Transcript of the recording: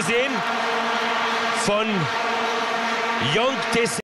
gesehen von Jong Tessin.